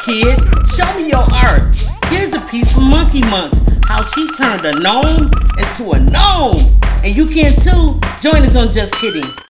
kids, show me your art. Here's a piece from Monkey Monks, how she turned a gnome into a gnome. And you can too. Join us on Just Kidding.